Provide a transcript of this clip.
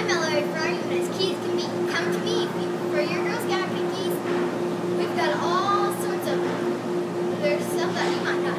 I'm Mallory Friery, and as kids can be, come to me for your Girl Scout cookies. We've got all sorts of there's stuff that you might know.